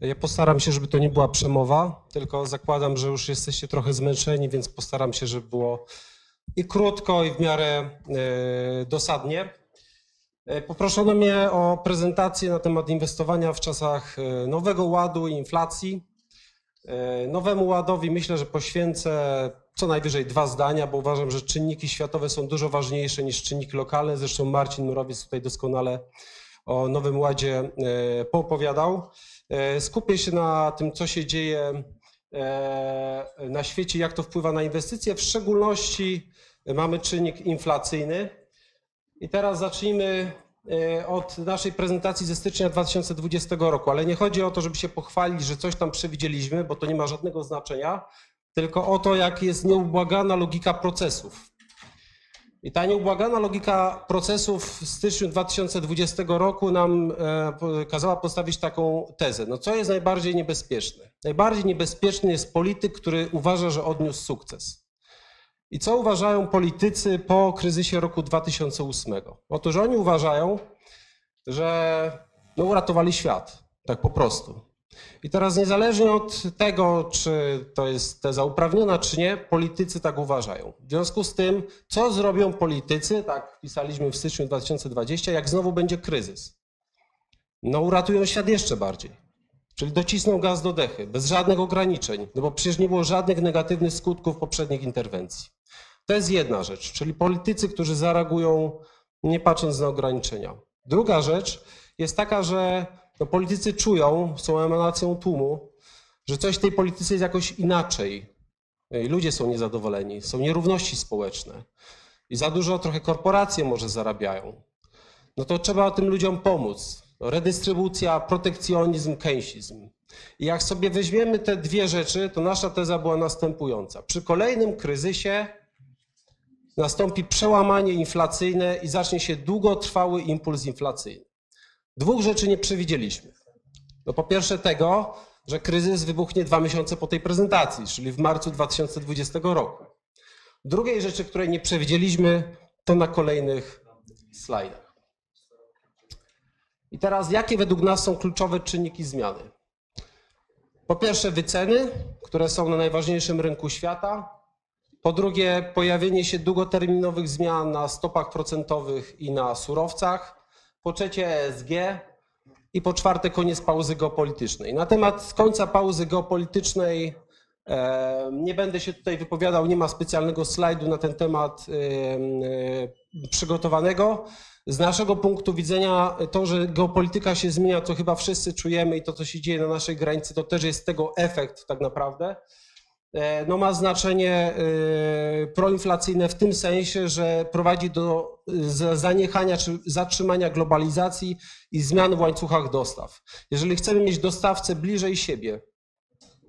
Ja postaram się, żeby to nie była przemowa, tylko zakładam, że już jesteście trochę zmęczeni, więc postaram się, żeby było i krótko, i w miarę e, dosadnie. E, Poproszono mnie o prezentację na temat inwestowania w czasach e, nowego ładu i inflacji. Nowemu ładowi myślę, że poświęcę co najwyżej dwa zdania, bo uważam, że czynniki światowe są dużo ważniejsze niż czynniki lokalne. Zresztą Marcin Murowiec tutaj doskonale o Nowym Ładzie e, poopowiadał. E, Skupię się na tym, co się dzieje e, na świecie, jak to wpływa na inwestycje. W szczególności mamy czynnik inflacyjny. I teraz zacznijmy od naszej prezentacji ze stycznia 2020 roku, ale nie chodzi o to, żeby się pochwalić, że coś tam przewidzieliśmy, bo to nie ma żadnego znaczenia, tylko o to, jak jest nieubłagana logika procesów. I ta nieubłagana logika procesów w styczniu 2020 roku nam e, kazała postawić taką tezę. No co jest najbardziej niebezpieczne? Najbardziej niebezpieczny jest polityk, który uważa, że odniósł sukces. I co uważają politycy po kryzysie roku 2008? Otóż oni uważają, że no, uratowali świat, tak po prostu. I teraz niezależnie od tego, czy to jest teza uprawniona, czy nie, politycy tak uważają. W związku z tym, co zrobią politycy, tak pisaliśmy w styczniu 2020, jak znowu będzie kryzys? No uratują świat jeszcze bardziej. Czyli docisną gaz do dechy, bez żadnych ograniczeń, no bo przecież nie było żadnych negatywnych skutków poprzednich interwencji. To jest jedna rzecz, czyli politycy, którzy zareagują nie patrząc na ograniczenia. Druga rzecz jest taka, że no, politycy czują, są emanacją tłumu, że coś w tej polityce jest jakoś inaczej. I ludzie są niezadowoleni, są nierówności społeczne. I za dużo trochę korporacje może zarabiają. No to trzeba tym ludziom pomóc. Redystrybucja, protekcjonizm, keynesizm. I jak sobie weźmiemy te dwie rzeczy, to nasza teza była następująca. Przy kolejnym kryzysie nastąpi przełamanie inflacyjne i zacznie się długotrwały impuls inflacyjny. Dwóch rzeczy nie przewidzieliśmy. No po pierwsze tego, że kryzys wybuchnie dwa miesiące po tej prezentacji, czyli w marcu 2020 roku. Drugiej rzeczy, której nie przewidzieliśmy, to na kolejnych slajdach. I teraz, jakie według nas są kluczowe czynniki zmiany? Po pierwsze, wyceny, które są na najważniejszym rynku świata. Po drugie, pojawienie się długoterminowych zmian na stopach procentowych i na surowcach. Po trzecie, ESG. I po czwarte, koniec pauzy geopolitycznej. Na temat końca pauzy geopolitycznej e, nie będę się tutaj wypowiadał, nie ma specjalnego slajdu na ten temat e, e, przygotowanego. Z naszego punktu widzenia to, że geopolityka się zmienia, to chyba wszyscy czujemy i to, co się dzieje na naszej granicy, to też jest tego efekt tak naprawdę. E, No ma znaczenie e, proinflacyjne w tym sensie, że prowadzi do e, za- zaniechania czy zatrzymania globalizacji i zmian w łańcuchach dostaw. Jeżeli chcemy mieć dostawcę bliżej siebie,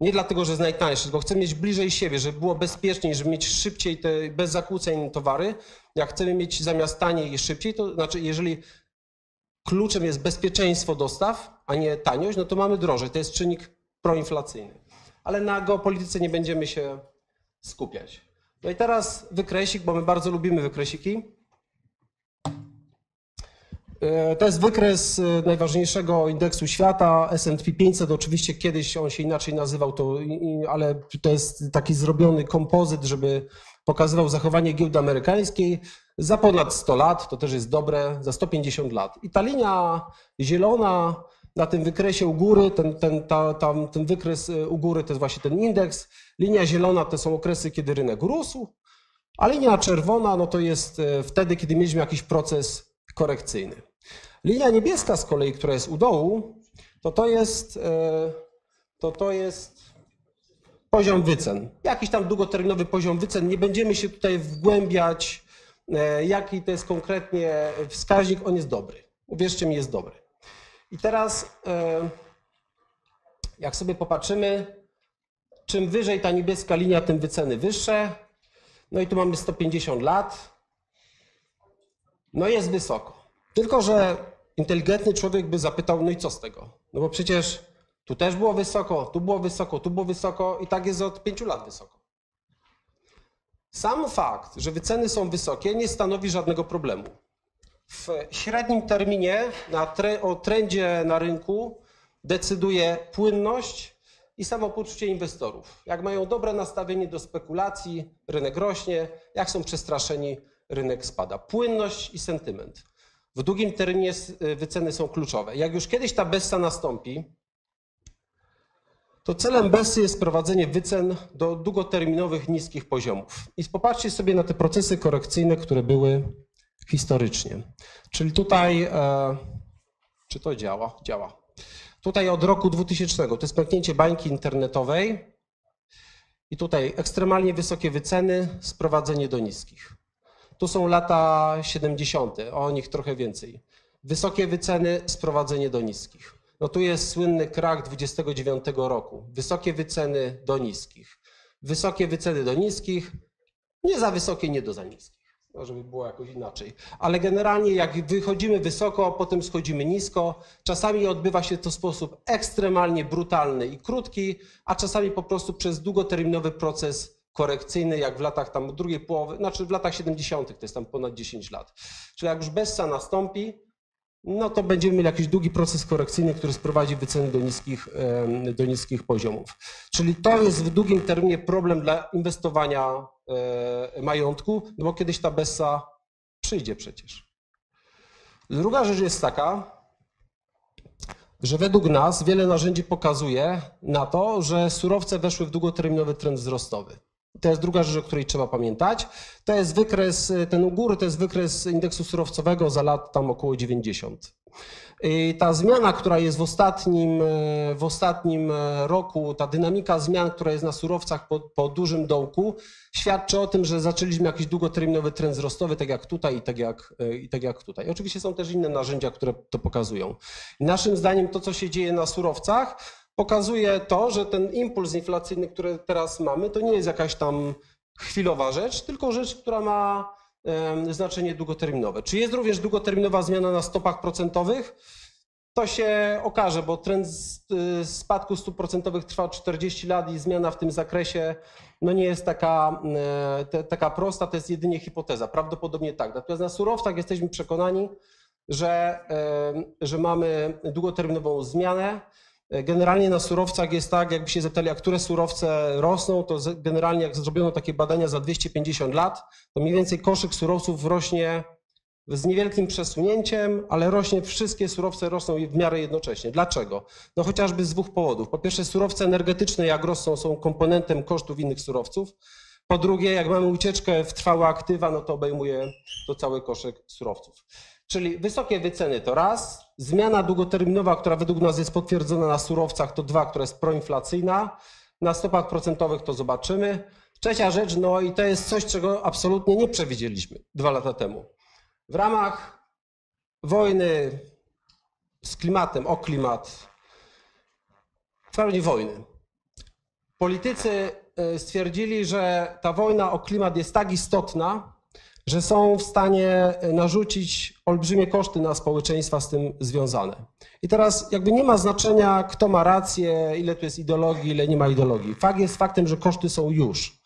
nie dlatego, że jest najtańszy, tylko chcemy mieć bliżej siebie, żeby było bezpieczniej, żeby mieć szybciej te bez zakłóceń towary. Jak chcemy mieć zamiast taniej i szybciej, to znaczy jeżeli kluczem jest bezpieczeństwo dostaw, a nie taniość, no to mamy drożej. To jest czynnik proinflacyjny. Ale na geopolityce nie będziemy się skupiać. No i teraz wykresik, bo my bardzo lubimy wykresiki. E, To jest wykres e, najważniejszego indeksu świata, S&P 500. Oczywiście kiedyś on się inaczej nazywał, to, ale to jest taki zrobiony kompozyt, żeby pokazywał zachowanie giełdy amerykańskiej za ponad 100 lat, to też jest dobre, za 150 lat. I ta linia zielona na tym wykresie u góry, ten, ten, ta, tam, ten wykres e, u góry to jest właśnie ten indeks. Linia zielona to są okresy, kiedy rynek rósł, a linia czerwona no to jest e, wtedy, kiedy mieliśmy jakiś proces korekcyjny. Linia niebieska z kolei, która jest u dołu, to to jest, e, to to jest poziom wycen. Jakiś tam długoterminowy poziom wycen. Nie będziemy się tutaj wgłębiać, jaki to jest konkretnie wskaźnik. On jest dobry. Uwierzcie mi, jest dobry. I teraz, e, jak sobie popatrzymy, czym wyżej ta niebieska linia, tym wyceny wyższe. No i tu mamy 150 lat. No jest wysoko. Tylko, że inteligentny człowiek by zapytał, no i co z tego? No bo przecież tu też było wysoko, tu było wysoko, tu było wysoko i tak jest od 5 lat wysoko. Sam fakt, że wyceny są wysokie, nie stanowi żadnego problemu. W średnim terminie na tre, o trendzie na rynku decyduje płynność i samopoczucie inwestorów. Jak mają dobre nastawienie do spekulacji, rynek rośnie, jak są przestraszeni, rynek spada. Płynność i sentyment. W długim terminie y, wyceny są kluczowe. Jak już kiedyś ta bessa nastąpi, to celem Bessy jest prowadzenie wycen do długoterminowych, niskich poziomów. I popatrzcie sobie na te procesy korekcyjne, które były historycznie. Czyli tutaj, e, czy to działa? Działa. Tutaj od roku 2000 to jest pęknięcie bańki internetowej i tutaj ekstremalnie wysokie wyceny, sprowadzenie do niskich. Tu są lata 70., o nich trochę więcej. Wysokie wyceny, sprowadzenie do niskich. No tu jest słynny krach 29 roku. Wysokie wyceny do niskich. Wysokie wyceny do niskich, nie za wysokie, nie do za niskich. No, żeby było jakoś inaczej. Ale generalnie jak wychodzimy wysoko, potem schodzimy nisko, czasami odbywa się to w sposób ekstremalnie brutalny i krótki, a czasami po prostu przez długoterminowy proces korekcyjny, jak w latach tam drugiej połowy, znaczy w latach 70., to jest tam ponad 10 lat. Czyli jak już Bessa nastąpi, no to będziemy mieli jakiś długi proces korekcyjny, który sprowadzi wyceny do niskich, do niskich poziomów. Czyli to jest w długim terminie problem dla inwestowania majątku, no bo kiedyś ta Bessa przyjdzie przecież. Druga rzecz jest taka, że według nas wiele narzędzi pokazuje na to, że surowce weszły w długoterminowy trend wzrostowy. To jest druga rzecz, o której trzeba pamiętać. To jest wykres, ten u góry to jest wykres indeksu surowcowego za lat tam około 90. Ta zmiana, która jest w ostatnim, w ostatnim roku, ta dynamika zmian, która jest na surowcach po, po dużym dołku, świadczy o tym, że zaczęliśmy jakiś długoterminowy trend wzrostowy, tak jak tutaj i tak jak, i tak jak tutaj. Oczywiście są też inne narzędzia, które to pokazują. Naszym zdaniem to, co się dzieje na surowcach, pokazuje to, że ten impuls inflacyjny, który teraz mamy, to nie jest jakaś tam chwilowa rzecz, tylko rzecz, która ma znaczenie długoterminowe. Czy jest również długoterminowa zmiana na stopach procentowych? To się okaże, bo trend y, spadku stóp procentowych trwa 40 lat i zmiana w tym zakresie no nie jest taka, e, te, taka prosta, to jest jedynie hipoteza. Prawdopodobnie tak. Natomiast na surowcach jesteśmy przekonani, że, że mamy długoterminową zmianę. Generalnie na surowcach jest tak, jakby się zapytali, a które surowce rosną, to generalnie jak zrobiono takie badania za 250 lat, to mniej więcej koszyk surowców rośnie z niewielkim przesunięciem, ale rośnie, wszystkie surowce rosną w miarę jednocześnie. Dlaczego? No chociażby z dwóch powodów. Po pierwsze surowce energetyczne jak rosną są komponentem kosztów innych surowców. Po drugie, jak mamy ucieczkę w trwałe aktywa, no to obejmuje to cały koszyk surowców. Czyli wysokie wyceny to raz, zmiana długoterminowa, która według nas jest potwierdzona na surowcach, to dwa, która jest proinflacyjna. Na stopach procentowych to zobaczymy. Trzecia rzecz, no i to jest coś, czego absolutnie nie przewidzieliśmy dwa lata temu. W ramach wojny z klimatem, o klimat, wprawdzie wojny, politycy y, stwierdzili, że ta wojna o klimat jest tak istotna, że są w stanie narzucić olbrzymie koszty na społeczeństwa z tym związane. I teraz jakby nie ma znaczenia, kto ma rację, ile tu jest ideologii, ile nie ma ideologii. Fakt jest faktem, że koszty są już.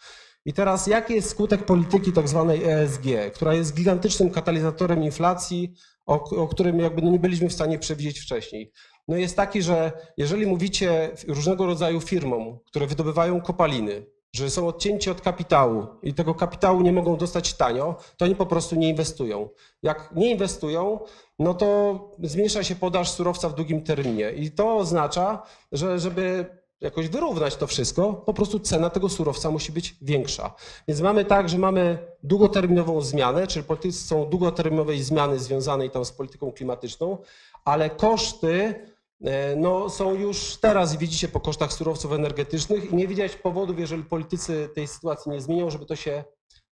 I teraz jaki jest skutek polityki tak zwanej ESG, która jest gigantycznym katalizatorem inflacji, o, o którym jakby no nie byliśmy w stanie przewidzieć wcześniej? No jest taki, że jeżeli mówicie różnego rodzaju firmom, które wydobywają kopaliny, że są odcięci od kapitału i tego kapitału nie mogą dostać tanio, to oni po prostu nie inwestują. Jak nie inwestują, no to zmniejsza się podaż surowca w długim terminie i to oznacza, że żeby jakoś wyrównać to wszystko, po prostu cena tego surowca musi być większa. Więc mamy tak, że mamy długoterminową zmianę, czyli politycy są długoterminowej zmiany związanej tam z polityką klimatyczną, ale koszty no, są już teraz, widzicie, po kosztach surowców energetycznych i nie widać powodów, jeżeli politycy tej sytuacji nie zmienią, żeby to się,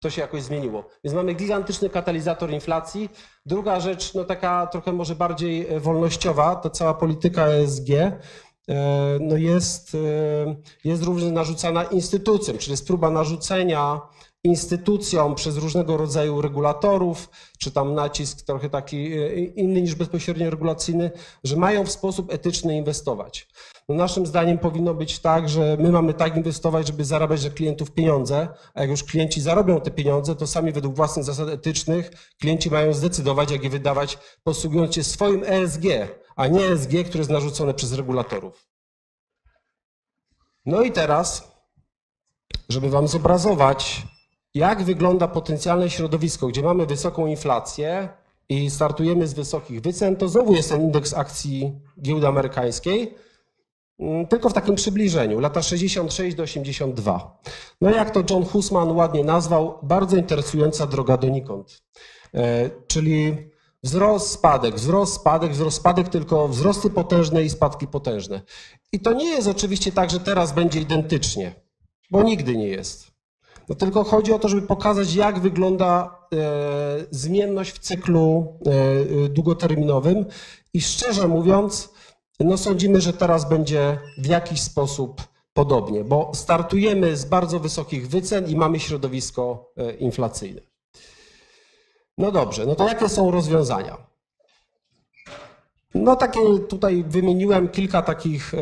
to się jakoś zmieniło. Więc mamy gigantyczny katalizator inflacji. Druga rzecz, no taka trochę może bardziej e, wolnościowa, to cała polityka ESG e, no jest, jest również narzucana instytucjom, czyli jest próba narzucenia instytucjom przez różnego rodzaju regulatorów, czy tam nacisk trochę taki e, inny niż bezpośrednio regulacyjny, że mają w sposób etyczny inwestować. No naszym zdaniem powinno być tak, że my mamy tak inwestować, żeby zarabiać dla klientów pieniądze, a jak już klienci zarobią te pieniądze, to sami według własnych zasad etycznych klienci mają zdecydować, jak je wydawać, posługując się swoim ESG, a nie ESG, które jest narzucone przez regulatorów. No i teraz, żeby Wam zobrazować, jak wygląda potencjalne środowisko, gdzie mamy wysoką inflację i startujemy z wysokich wycen, to znowu jest ten indeks akcji giełdy amerykańskiej, mm, tylko w takim przybliżeniu, lata 66 do 82. No jak to John Husman ładnie nazwał, bardzo interesująca droga donikąd. E, czyli wzrost, spadek, wzrost, spadek, wzrost, spadek, tylko wzrosty potężne i spadki potężne. I to nie jest oczywiście tak, że teraz będzie identycznie, bo nigdy nie jest. No tylko chodzi o to, żeby pokazać, jak wygląda e, zmienność w cyklu e, długoterminowym i szczerze mówiąc, no sądzimy, że teraz będzie w jakiś sposób podobnie, bo startujemy z bardzo wysokich wycen i mamy środowisko e, inflacyjne. No dobrze, no to jakie są rozwiązania? No takie tutaj wymieniłem kilka takich e,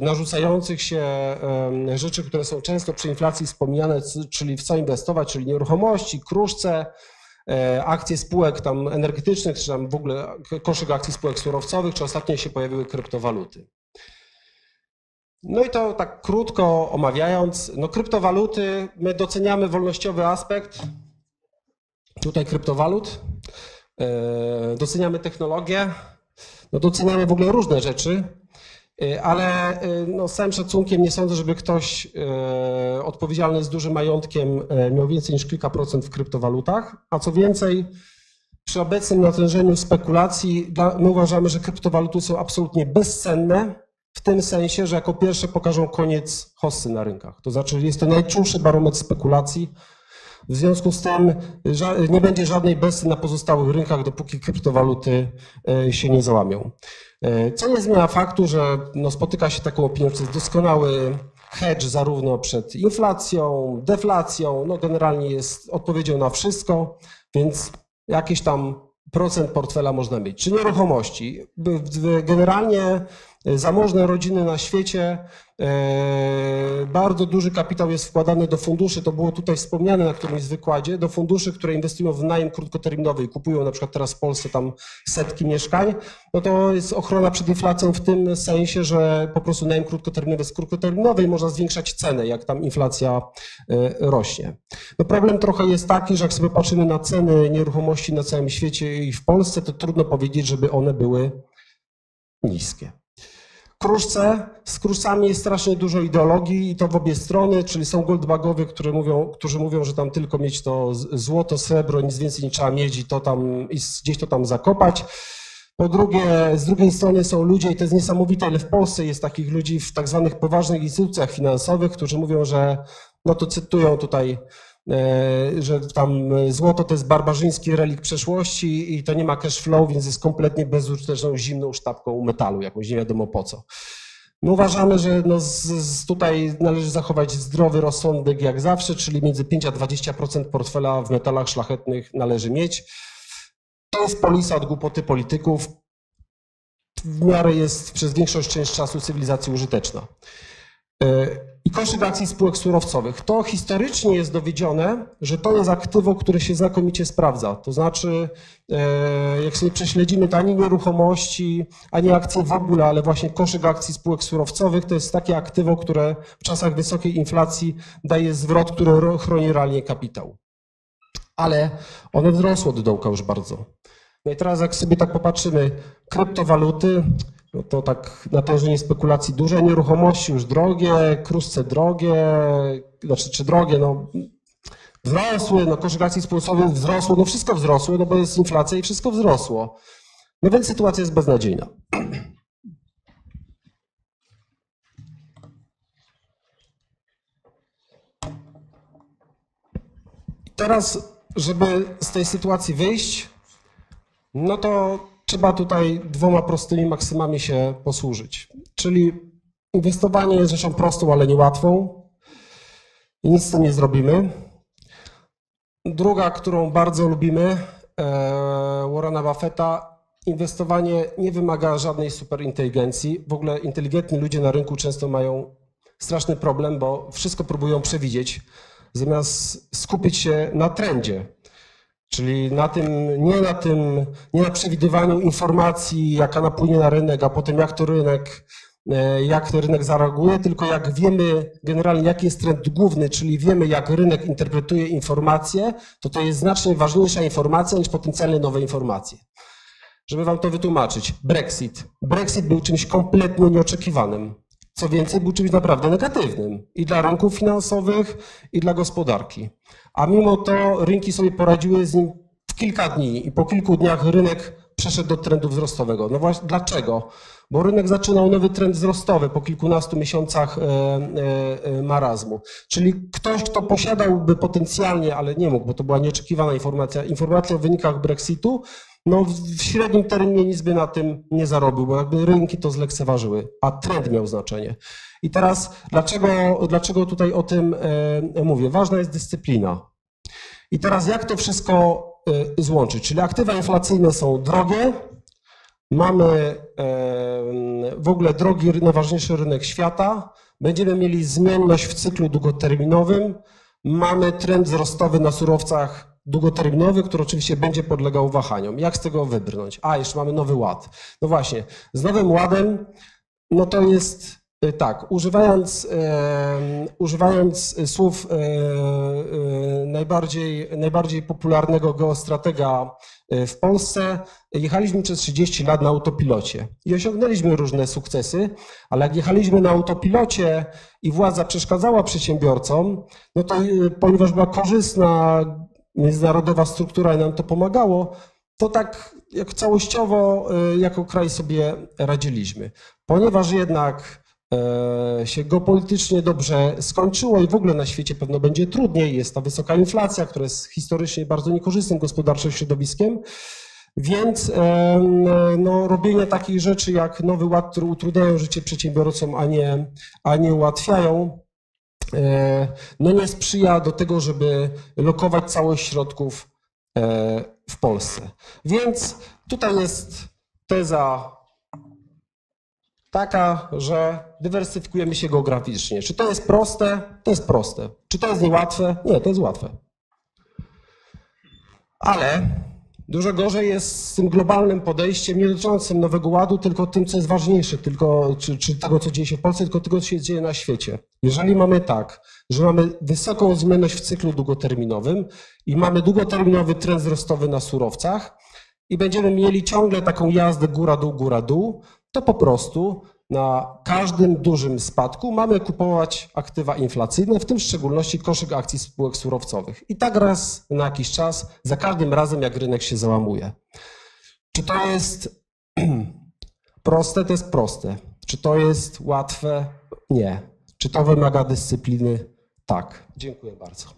narzucających się e, rzeczy, które są często przy inflacji wspomniane, czyli w co inwestować, czyli nieruchomości, kruszce, e, akcje spółek tam energetycznych, czy tam w ogóle koszyk akcji spółek surowcowych, czy ostatnio się pojawiły kryptowaluty. No i to tak krótko omawiając, no kryptowaluty, my doceniamy wolnościowy aspekt tutaj kryptowalut, doceniamy technologię, no doceniamy w ogóle różne rzeczy, y, ale y, no, z całym szacunkiem nie sądzę, żeby ktoś y, odpowiedzialny z dużym majątkiem miał więcej niż kilka procent w kryptowalutach, a co więcej, przy obecnym natężeniu spekulacji my uważamy, że kryptowaluty są absolutnie bezcenne, w tym sensie, że jako pierwsze pokażą koniec hossy na rynkach. To znaczy jest to najczulszy barometr spekulacji, w związku z tym nie będzie żadnej besty na pozostałych rynkach, dopóki kryptowaluty e, się nie załamią. E, co nie zmienia faktu, że no spotyka się taką opinią, że jest doskonały hedge zarówno przed inflacją, deflacją, no generalnie jest odpowiedzią na wszystko, więc jakiś tam procent portfela można mieć. Czy nieruchomości? Generalnie zamożne rodziny na świecie. E, bardzo duży kapitał jest wkładany do funduszy, to było tutaj wspomniane na którymś z wykładzie, do funduszy, które inwestują w najem krótkoterminowy i kupują na przykład teraz w Polsce tam setki mieszkań, no to jest ochrona przed inflacją w tym sensie, że po prostu najem krótkoterminowy jest krótkoterminowy i można zwiększać cenę, jak tam inflacja e, rośnie. No problem trochę jest taki, że jak sobie patrzymy na ceny nieruchomości na całym świecie i w Polsce, to trudno powiedzieć, żeby one były niskie kruszce, z kruszcami jest strasznie dużo ideologii i to w obie strony, czyli są goldbagowie, którzy mówią, którzy mówią, że tam tylko mieć to złoto, srebro, nic więcej nie trzeba mieć i to tam i gdzieś to tam zakopać. Po drugie, z drugiej strony są ludzie, i to jest niesamowite, ile w Polsce jest takich ludzi w tak zwanych poważnych instytucjach finansowych, którzy mówią, że, no to cytują tutaj że tam złoto to jest barbarzyński relik przeszłości i to nie ma cash flow, więc jest kompletnie bezużyteczną zimną sztabką metalu, jakąś nie wiadomo po co. My uważamy, że no z, z tutaj należy zachować zdrowy rozsądek jak zawsze, czyli między 5 a 20% portfela w metalach szlachetnych należy mieć. To jest polisa od głupoty polityków. W miarę jest przez większość część czasu cywilizacji użyteczna. I koszyk akcji spółek surowcowych. To historycznie jest dowiedzione, że to jest aktywo, które się znakomicie sprawdza. To znaczy, e, jak sobie prześledzimy, to ani nieruchomości, ani akcje w ogóle, ale właśnie koszyk akcji spółek surowcowych to jest takie aktywo, które w czasach wysokiej inflacji daje zwrot, który chroni realnie kapitał. Ale one wzrosło do dołka już bardzo. No i teraz jak sobie tak popatrzymy, kryptowaluty, no to tak natężenie spekulacji duże, nieruchomości już drogie, kruszce drogie, znaczy czy drogie, no wzrosły, no akcji spółkowych wzrosło, no wszystko wzrosło, no bo jest inflacja i wszystko wzrosło. No więc sytuacja jest beznadziejna. Teraz, żeby z tej sytuacji wyjść, no to trzeba tutaj dwoma prostymi maksymami się posłużyć. Czyli inwestowanie jest rzeczą prostą, ale niełatwą i nic z tym nie zrobimy. druga, którą bardzo lubimy, e, Warrena Buffetta, inwestowanie nie wymaga żadnej superinteligencji. W ogóle inteligentni ludzie na rynku często mają straszny problem, bo wszystko próbują przewidzieć, zamiast skupić się na trendzie. Czyli na tym, nie na tym, nie na przewidywaniu informacji, jaka napłynie na rynek, a potem jak to rynek, e, jak to rynek zareaguje, tylko jak wiemy generalnie, jaki jest trend główny, czyli wiemy, jak rynek interpretuje informacje, to to jest znacznie ważniejsza informacja niż potencjalnie nowe informacje. Żeby wam to wytłumaczyć, Brexit. Brexit był czymś kompletnie nieoczekiwanym. Co więcej, był czymś naprawdę negatywnym i dla rynków finansowych, i dla gospodarki. A mimo to rynki sobie poradziły z nim w kilka dni i po kilku dniach rynek przeszedł do trendu wzrostowego. No właśnie, dlaczego? Bo rynek zaczynał nowy trend wzrostowy po kilkunastu miesiącach e, e, e, marazmu. Czyli ktoś, kto posiadałby potencjalnie, ale nie mógł, bo to była nieoczekiwana informacja, informacja o wynikach Brexitu, no w średnim terminie nic by na tym nie zarobił, bo jakby rynki to zlekceważyły, a trend miał znaczenie. I teraz dlaczego, dlaczego tutaj o tym e, mówię? Ważna jest dyscyplina. I teraz jak to wszystko e, złączyć? Czyli aktywa inflacyjne są drogie, mamy e, w ogóle drogi, najważniejszy rynek świata, będziemy mieli zmienność w cyklu długoterminowym, mamy trend wzrostowy na surowcach długoterminowy, który oczywiście będzie podlegał wahaniom. Jak z tego wybrnąć? A, jeszcze mamy nowy ład. No właśnie, z nowym ładem, no to jest y, tak, używając, e, używając słów e, e, najbardziej, najbardziej popularnego geostratega w Polsce, jechaliśmy przez 30 lat na autopilocie i osiągnęliśmy różne sukcesy, ale jak jechaliśmy na autopilocie i władza przeszkadzała przedsiębiorcom, no to ponieważ była korzystna międzynarodowa struktura nam to pomagało, to tak jak całościowo y, jako kraj sobie radziliśmy. Ponieważ jednak e, się geopolitycznie dobrze skończyło i w ogóle na świecie pewno będzie trudniej, jest ta wysoka inflacja, która jest historycznie bardzo niekorzystnym gospodarczym środowiskiem, więc e, no, robienie takich rzeczy jak Nowy Ład, które utrudniają życie przedsiębiorcom, a nie, a nie ułatwiają, E, no nie sprzyja do tego, żeby lokować całość środków e, w Polsce. Więc tutaj jest teza taka, że dywersyfikujemy się geograficznie. Czy to jest proste? To jest proste. Czy to jest niełatwe? Nie, to jest łatwe. Ale Dużo gorzej jest z tym globalnym podejściem, nie dotyczącym Nowego Ładu, tylko tym, co jest ważniejsze, tylko, czy, czy tego, co dzieje się w Polsce, tylko tego, co się dzieje na świecie. Jeżeli mamy tak, że mamy wysoką zmienność w cyklu długoterminowym i mamy długoterminowy trend wzrostowy na surowcach i będziemy mieli ciągle taką jazdę góra-dół, góra-dół, to po prostu na każdym dużym spadku mamy kupować aktywa inflacyjne, w tym w szczególności koszyk akcji spółek surowcowych. I tak raz na jakiś czas, za każdym razem, jak rynek się załamuje. Czy to jest proste? To jest proste. Czy to jest łatwe? Nie. Czy to wymaga dyscypliny? Tak. Dziękuję bardzo.